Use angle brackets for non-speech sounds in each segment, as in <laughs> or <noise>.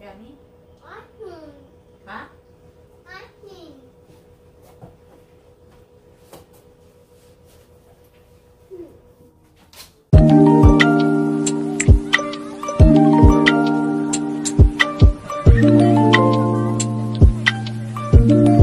Yang ni? Mana? Ha? Mana? thank hmm. you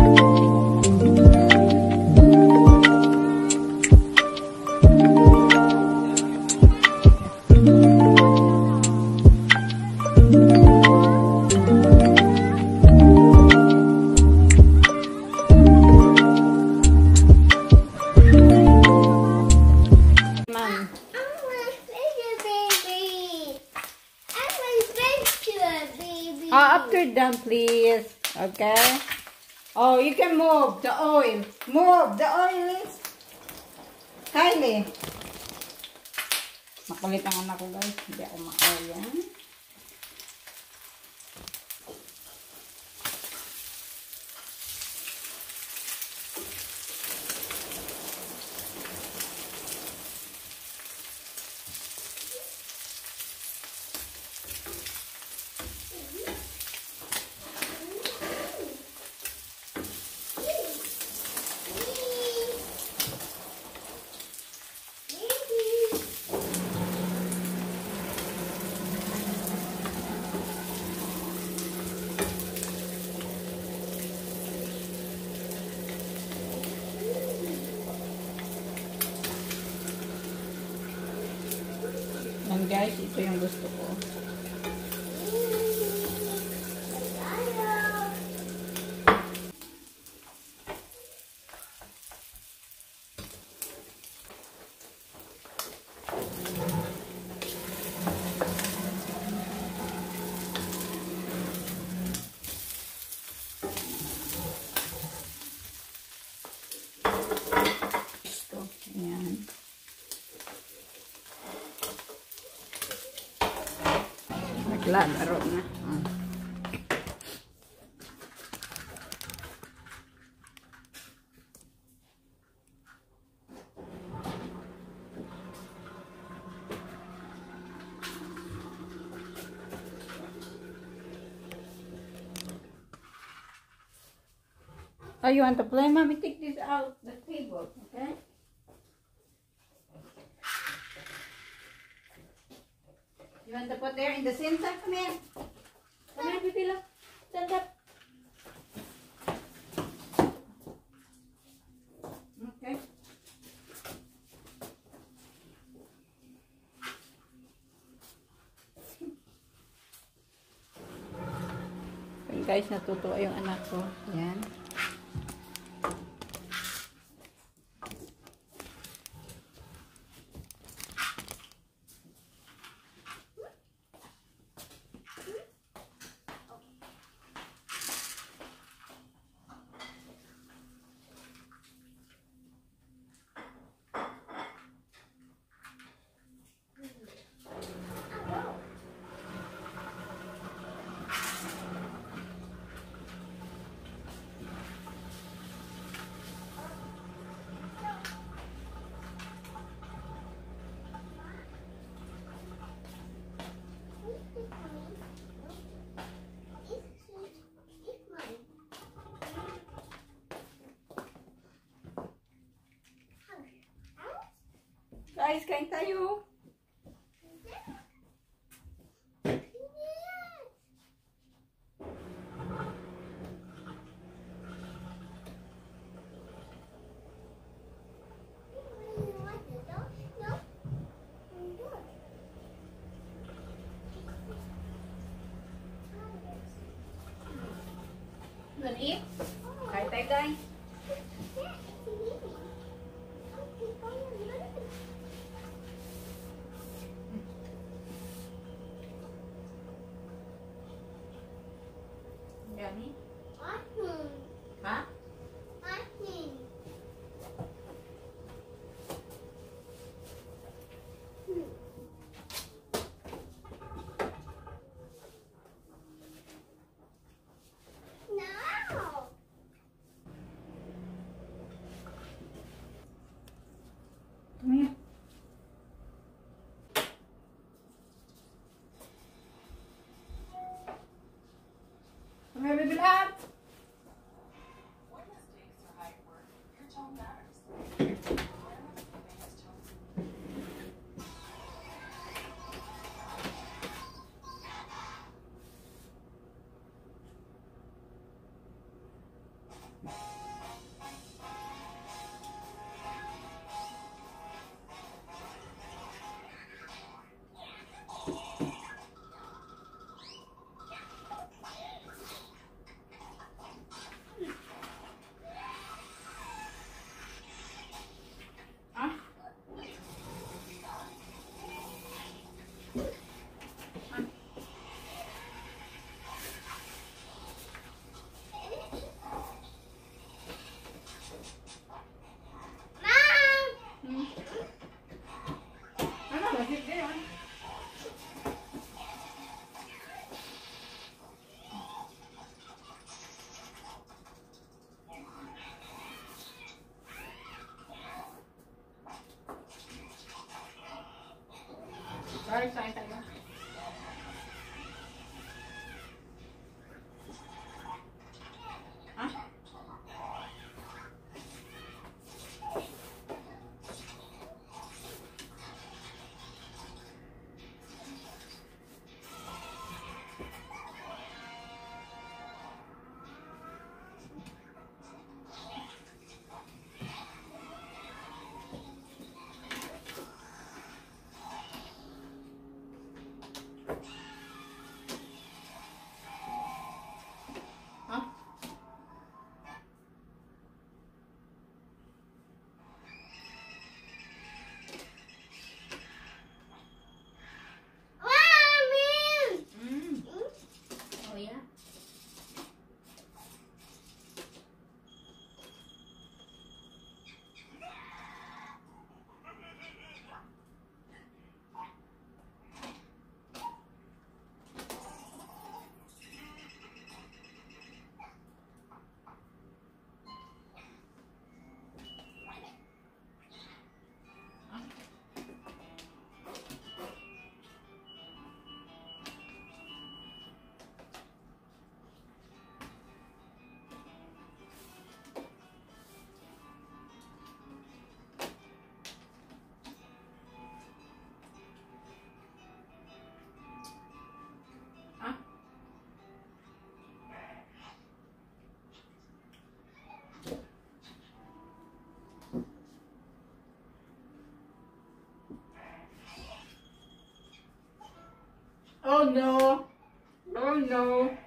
baby. Oh, up to please. Okay? Oh, you can move the oil. Move the oil. Kylie. Makulit ang anak ko, guys. Hindi ako makaya. Guys, ito yung gusto ko. Oh, you want to play, Mommy? Take this out the table. Want to put there in the center? Come here. Come here, Pipila. Stand up. Okay. Guys, natutuwa yung anak ko. Yan. Guys, kain tayo. Wanna eat? Kain tayo, guys. É a minha? Música <laughs> five times. no. Oh no.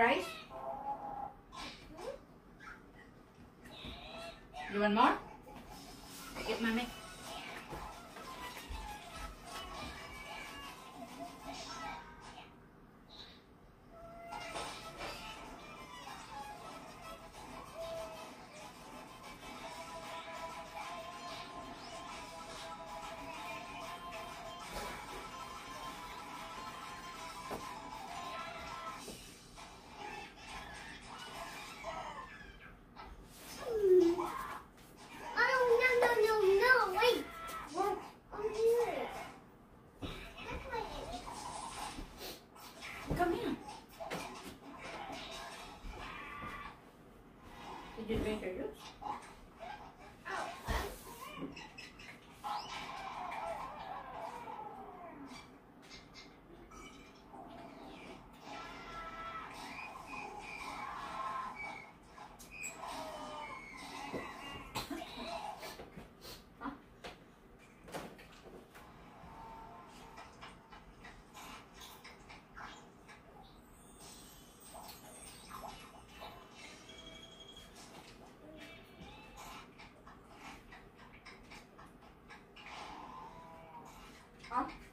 rice? You want more? Come here. tá?